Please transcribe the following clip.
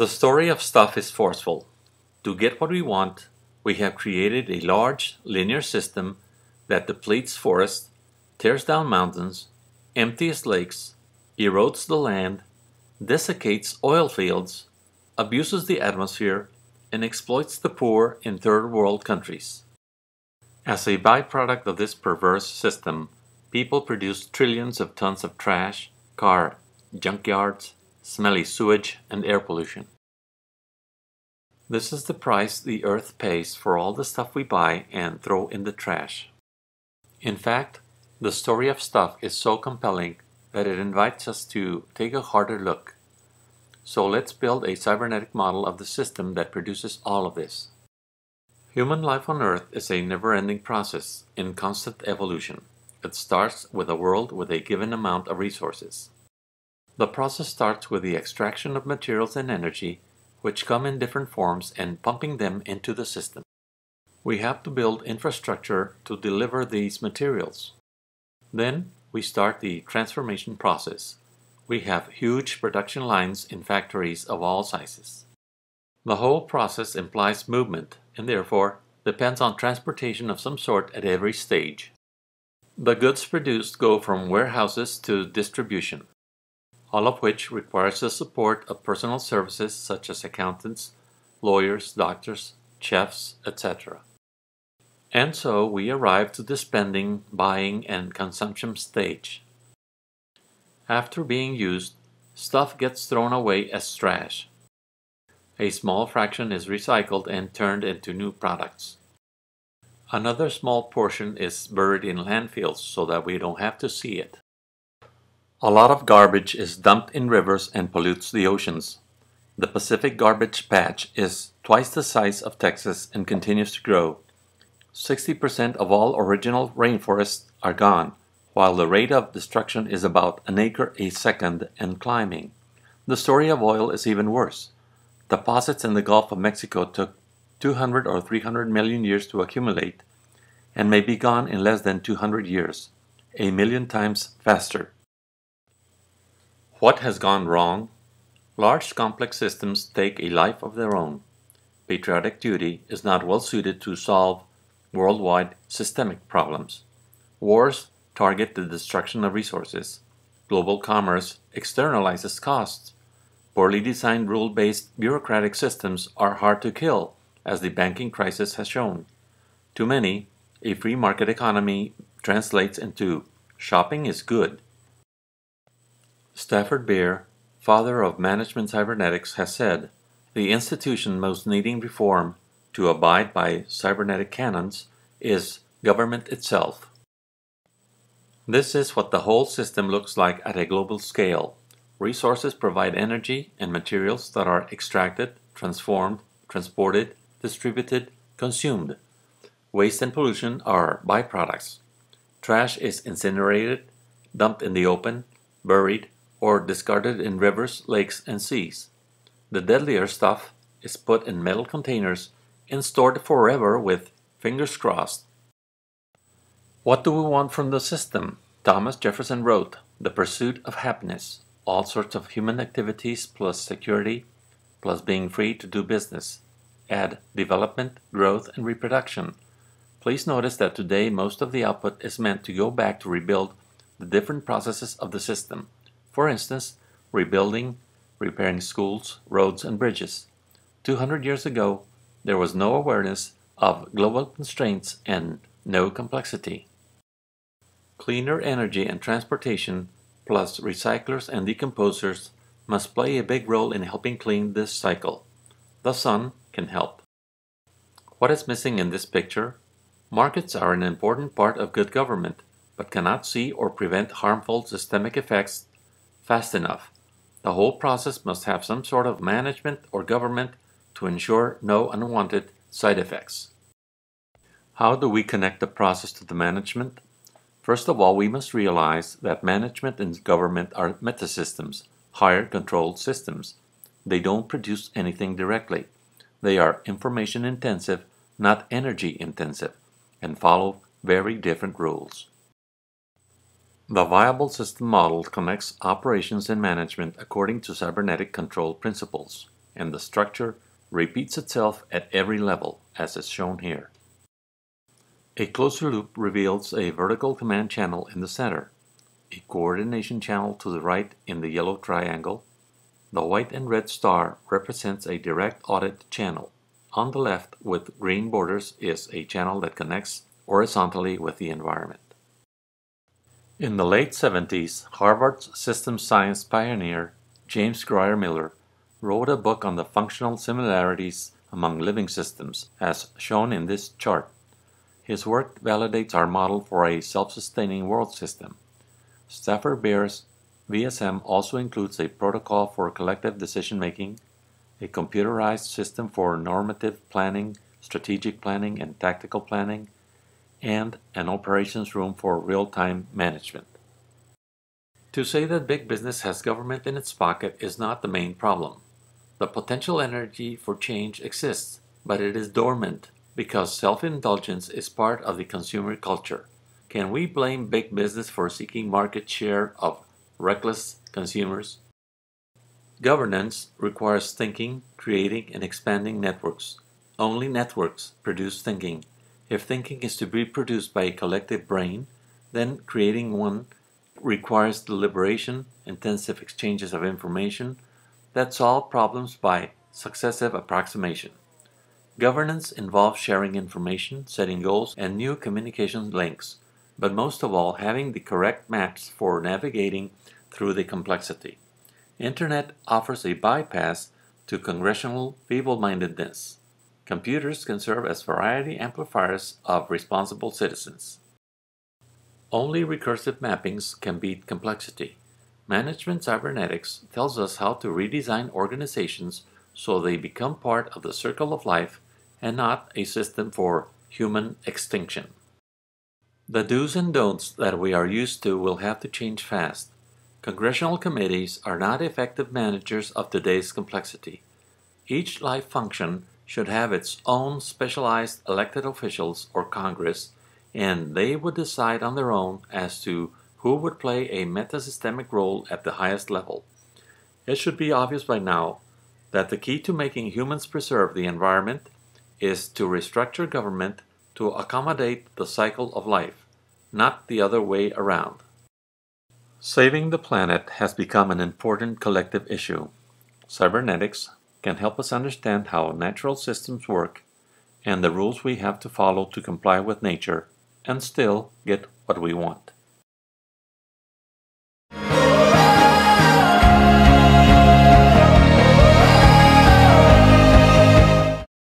The story of stuff is forceful. To get what we want, we have created a large, linear system that depletes forests, tears down mountains, empties lakes, erodes the land, desiccates oil fields, abuses the atmosphere, and exploits the poor in third world countries. As a byproduct of this perverse system, people produce trillions of tons of trash, car junkyards, smelly sewage, and air pollution. This is the price the earth pays for all the stuff we buy and throw in the trash. In fact, the story of stuff is so compelling that it invites us to take a harder look. So let's build a cybernetic model of the system that produces all of this. Human life on Earth is a never-ending process in constant evolution. It starts with a world with a given amount of resources. The process starts with the extraction of materials and energy which come in different forms and pumping them into the system. We have to build infrastructure to deliver these materials. Then we start the transformation process. We have huge production lines in factories of all sizes. The whole process implies movement and therefore depends on transportation of some sort at every stage. The goods produced go from warehouses to distribution all of which requires the support of personal services such as accountants, lawyers, doctors, chefs, etc. And so we arrive to the spending, buying, and consumption stage. After being used, stuff gets thrown away as trash. A small fraction is recycled and turned into new products. Another small portion is buried in landfills so that we don't have to see it. A lot of garbage is dumped in rivers and pollutes the oceans. The Pacific garbage patch is twice the size of Texas and continues to grow. 60% of all original rainforests are gone, while the rate of destruction is about an acre a second and climbing. The story of oil is even worse. Deposits in the Gulf of Mexico took 200 or 300 million years to accumulate and may be gone in less than 200 years, a million times faster. What has gone wrong? Large complex systems take a life of their own. Patriotic duty is not well suited to solve worldwide systemic problems. Wars target the destruction of resources. Global commerce externalizes costs. Poorly designed rule based bureaucratic systems are hard to kill, as the banking crisis has shown. To many, a free market economy translates into shopping is good Stafford Beer, father of management cybernetics, has said, the institution most needing reform to abide by cybernetic canons is government itself. This is what the whole system looks like at a global scale. Resources provide energy and materials that are extracted, transformed, transported, distributed, consumed. Waste and pollution are byproducts. Trash is incinerated, dumped in the open, buried, or discarded in rivers, lakes, and seas. The deadlier stuff is put in metal containers and stored forever with fingers crossed. What do we want from the system? Thomas Jefferson wrote, The pursuit of happiness, all sorts of human activities plus security, plus being free to do business. Add development, growth, and reproduction. Please notice that today most of the output is meant to go back to rebuild the different processes of the system. For instance, rebuilding, repairing schools, roads, and bridges. 200 years ago, there was no awareness of global constraints and no complexity. Cleaner energy and transportation, plus recyclers and decomposers, must play a big role in helping clean this cycle. The sun can help. What is missing in this picture? Markets are an important part of good government, but cannot see or prevent harmful systemic effects fast enough. The whole process must have some sort of management or government to ensure no unwanted side effects. How do we connect the process to the management? First of all, we must realize that management and government are metasystems, higher controlled systems. They don't produce anything directly. They are information intensive, not energy intensive, and follow very different rules. The viable system model connects operations and management according to cybernetic control principles, and the structure repeats itself at every level, as is shown here. A closer loop reveals a vertical command channel in the center, a coordination channel to the right in the yellow triangle. The white and red star represents a direct audit channel. On the left, with green borders, is a channel that connects horizontally with the environment. In the late 70s, Harvard's systems science pioneer James Grier Miller wrote a book on the functional similarities among living systems, as shown in this chart. His work validates our model for a self-sustaining world system. Stafford Beer's VSM also includes a protocol for collective decision-making, a computerized system for normative planning, strategic planning, and tactical planning, and an operations room for real-time management. To say that big business has government in its pocket is not the main problem. The potential energy for change exists, but it is dormant because self-indulgence is part of the consumer culture. Can we blame big business for seeking market share of reckless consumers? Governance requires thinking, creating, and expanding networks. Only networks produce thinking, if thinking is to be produced by a collective brain, then creating one requires deliberation, intensive exchanges of information that solve problems by successive approximation. Governance involves sharing information, setting goals, and new communication links, but most of all having the correct maps for navigating through the complexity. Internet offers a bypass to congressional feeble-mindedness. Computers can serve as variety amplifiers of responsible citizens. Only recursive mappings can beat complexity. Management cybernetics tells us how to redesign organizations so they become part of the circle of life and not a system for human extinction. The do's and don'ts that we are used to will have to change fast. Congressional committees are not effective managers of today's complexity. Each life function should have its own specialized elected officials or Congress, and they would decide on their own as to who would play a metasystemic role at the highest level. It should be obvious by now that the key to making humans preserve the environment is to restructure government to accommodate the cycle of life, not the other way around. Saving the planet has become an important collective issue. Cybernetics, can help us understand how natural systems work and the rules we have to follow to comply with nature and still get what we want.